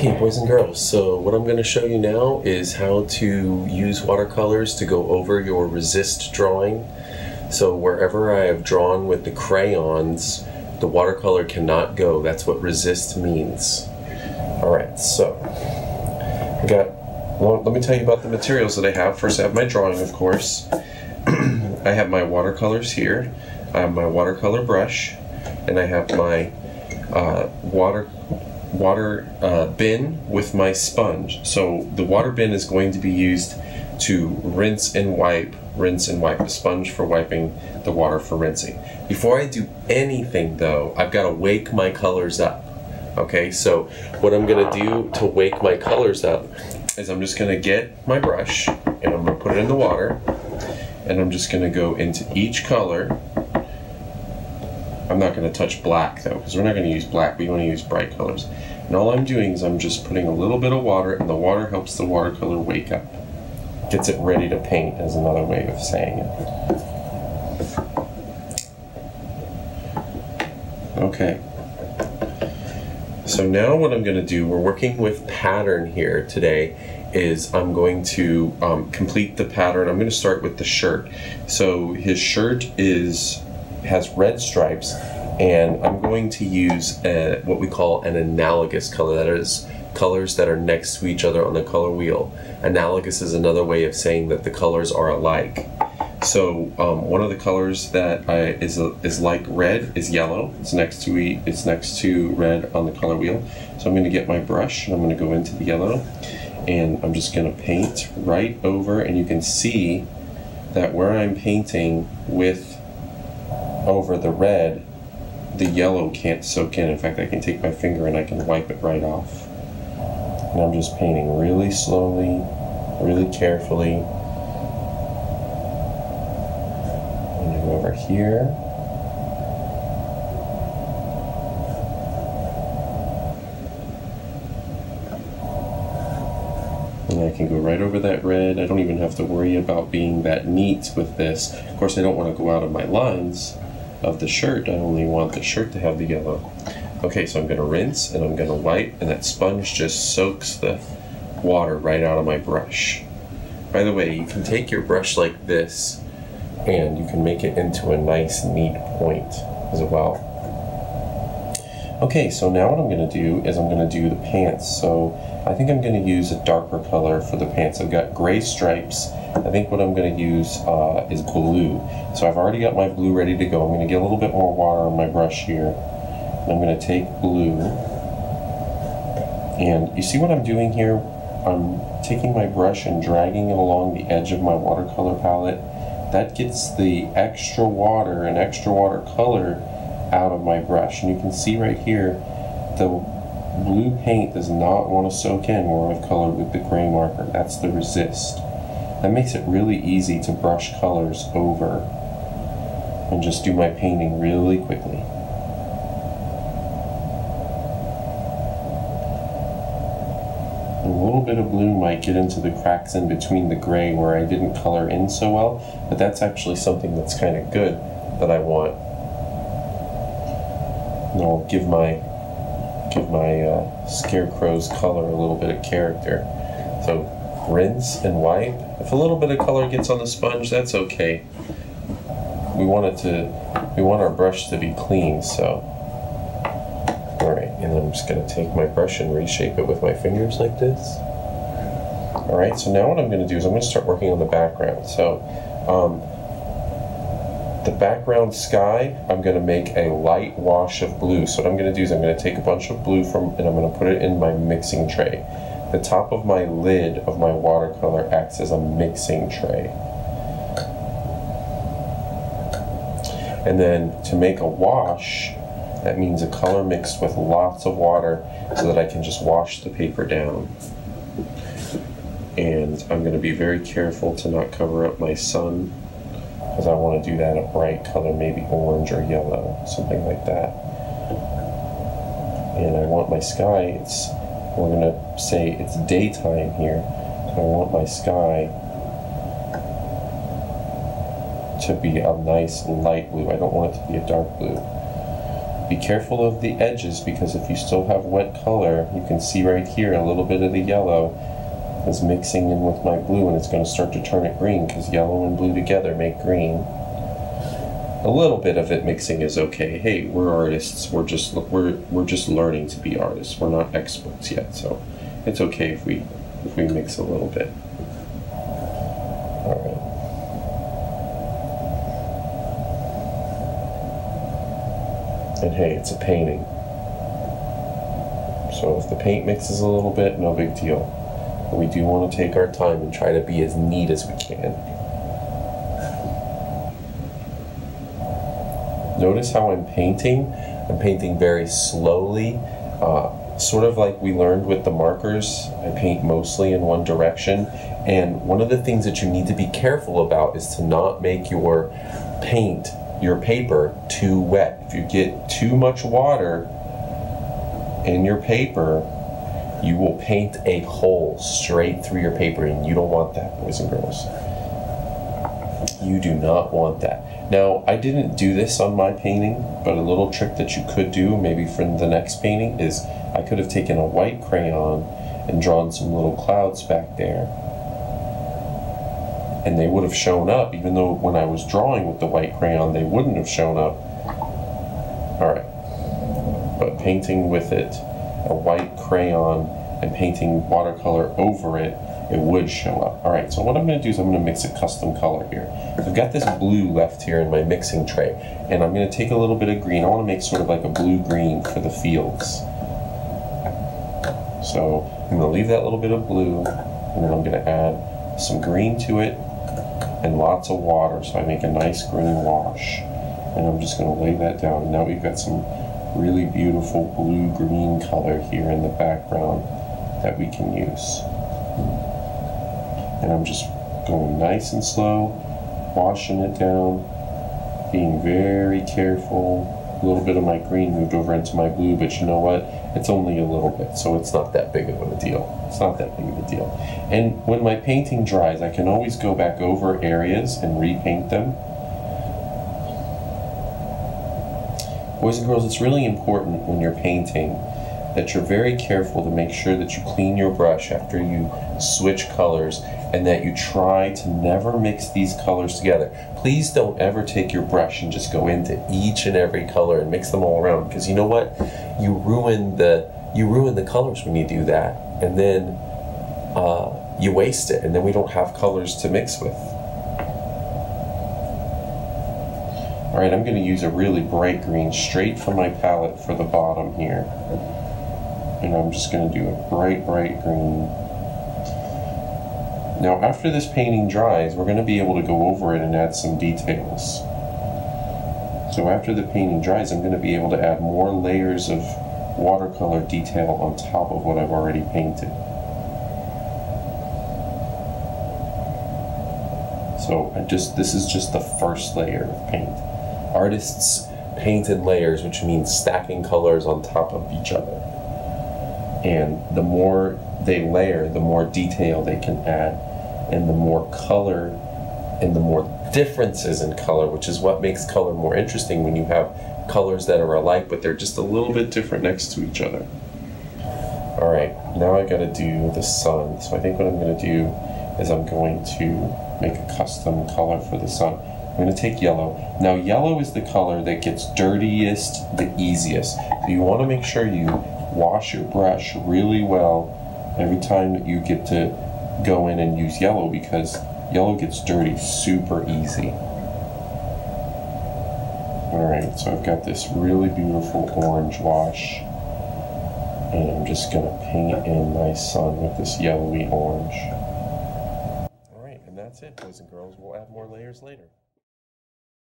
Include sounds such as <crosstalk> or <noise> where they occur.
Okay, boys and girls, so what I'm going to show you now is how to use watercolors to go over your resist drawing. So wherever I have drawn with the crayons, the watercolor cannot go. That's what resist means. Alright, so I got, well, let me tell you about the materials that I have. First I have my drawing, of course. <clears throat> I have my watercolors here. I have my watercolor brush, and I have my uh, water water uh, bin with my sponge. So the water bin is going to be used to rinse and wipe, rinse and wipe. The sponge for wiping, the water for rinsing. Before I do anything though, I've got to wake my colors up. Okay, so what I'm gonna do to wake my colors up is I'm just gonna get my brush and I'm gonna put it in the water and I'm just gonna go into each color I'm not going to touch black though, because we're not going to use black. We want to use bright colors. And all I'm doing is I'm just putting a little bit of water, and the water helps the watercolor wake up. Gets it ready to paint, is another way of saying it. Okay. So now what I'm going to do, we're working with pattern here today, is I'm going to um, complete the pattern. I'm going to start with the shirt. So his shirt is has red stripes, and I'm going to use a, what we call an analogous color. That is colors that are next to each other on the color wheel. Analogous is another way of saying that the colors are alike. So um, one of the colors that I, is is like red is yellow. It's next to e, it's next to red on the color wheel. So I'm going to get my brush and I'm going to go into the yellow, and I'm just going to paint right over. And you can see that where I'm painting with over the red, the yellow can't soak in. In fact, I can take my finger and I can wipe it right off. And I'm just painting really slowly, really carefully. And go over here. and I can go right over that red. I don't even have to worry about being that neat with this. Of course, I don't want to go out of my lines of the shirt. I only want the shirt to have the yellow. Okay, so I'm going to rinse and I'm going to wipe, and that sponge just soaks the water right out of my brush. By the way, you can take your brush like this and you can make it into a nice neat point as well. Okay, so now what I'm going to do is I'm going to do the pants. So I think I'm going to use a darker color for the pants. I've got gray stripes. I think what I'm going to use uh, is blue. So I've already got my blue ready to go. I'm going to get a little bit more water on my brush here. I'm going to take blue. And you see what I'm doing here? I'm taking my brush and dragging it along the edge of my watercolor palette. That gets the extra water and extra watercolor out of my brush. And you can see right here, the blue paint does not want to soak in where I've colored with the gray marker. That's the resist. That makes it really easy to brush colors over and just do my painting really quickly. A little bit of blue might get into the cracks in between the gray where I didn't color in so well, but that's actually something that's kind of good that I want and I'll give my give my uh, scarecrow's color a little bit of character. So rinse and wipe. If a little bit of color gets on the sponge, that's okay. We want it to we want our brush to be clean, so Alright, and I'm just gonna take my brush and reshape it with my fingers like this. Alright, so now what I'm gonna do is I'm gonna start working on the background. So um, the background sky, I'm going to make a light wash of blue. So what I'm going to do is I'm going to take a bunch of blue from and I'm going to put it in my mixing tray. The top of my lid of my watercolor acts as a mixing tray. And then to make a wash, that means a color mixed with lots of water so that I can just wash the paper down. And I'm going to be very careful to not cover up my sun because I want to do that a bright color, maybe orange or yellow, something like that. And I want my sky, it's, we're going to say it's daytime here, I want my sky to be a nice light blue. I don't want it to be a dark blue. Be careful of the edges because if you still have wet color, you can see right here a little bit of the yellow is mixing in with my blue and it's going to start to turn it green because yellow and blue together make green. A little bit of it mixing is okay. Hey, we're artists. We're just we're we're just learning to be artists. We're not experts yet, so it's okay if we if we mix a little bit. All right. And hey, it's a painting. So if the paint mixes a little bit, no big deal. We do want to take our time and try to be as neat as we can. Notice how I'm painting. I'm painting very slowly, uh, sort of like we learned with the markers. I paint mostly in one direction. And one of the things that you need to be careful about is to not make your paint, your paper, too wet. If you get too much water in your paper, you will paint a hole straight through your paper, and you don't want that, boys and girls. You do not want that. Now, I didn't do this on my painting, but a little trick that you could do, maybe for the next painting, is I could have taken a white crayon and drawn some little clouds back there. And they would have shown up, even though when I was drawing with the white crayon, they wouldn't have shown up. Alright. But painting with it a white crayon and painting watercolor over it, it would show up. All right, so what I'm gonna do is I'm gonna mix a custom color here. So I've got this blue left here in my mixing tray, and I'm gonna take a little bit of green. I wanna make sort of like a blue-green for the fields. So I'm gonna leave that little bit of blue, and then I'm gonna add some green to it, and lots of water, so I make a nice green wash. And I'm just gonna lay that down. Now we've got some really beautiful blue-green color here in the background that we can use. And I'm just going nice and slow, washing it down, being very careful. A little bit of my green moved over into my blue, but you know what? It's only a little bit, so it's not that big of a deal. It's not that big of a deal. And when my painting dries, I can always go back over areas and repaint them Boys and girls, it's really important when you're painting that you're very careful to make sure that you clean your brush after you switch colors and that you try to never mix these colors together. Please don't ever take your brush and just go into each and every color and mix them all around because you know what? You ruin the you ruin the colors when you do that and then uh, you waste it and then we don't have colors to mix with. Alright, I'm going to use a really bright green straight from my palette for the bottom here. And I'm just going to do a bright, bright green. Now after this painting dries, we're going to be able to go over it and add some details. So after the painting dries, I'm going to be able to add more layers of watercolor detail on top of what I've already painted. So I just this is just the first layer of paint artists painted layers, which means stacking colors on top of each other. And the more they layer, the more detail they can add, and the more color and the more differences in color, which is what makes color more interesting when you have colors that are alike, but they're just a little bit different next to each other. All right, now I gotta do the sun. So I think what I'm gonna do is I'm going to make a custom color for the sun. I'm going to take yellow. Now yellow is the color that gets dirtiest the easiest. So you want to make sure you wash your brush really well every time that you get to go in and use yellow because yellow gets dirty super easy. Alright, so I've got this really beautiful orange wash and I'm just going to paint in my sun with this yellowy orange. Alright, and that's it, boys and girls. We'll add more layers later.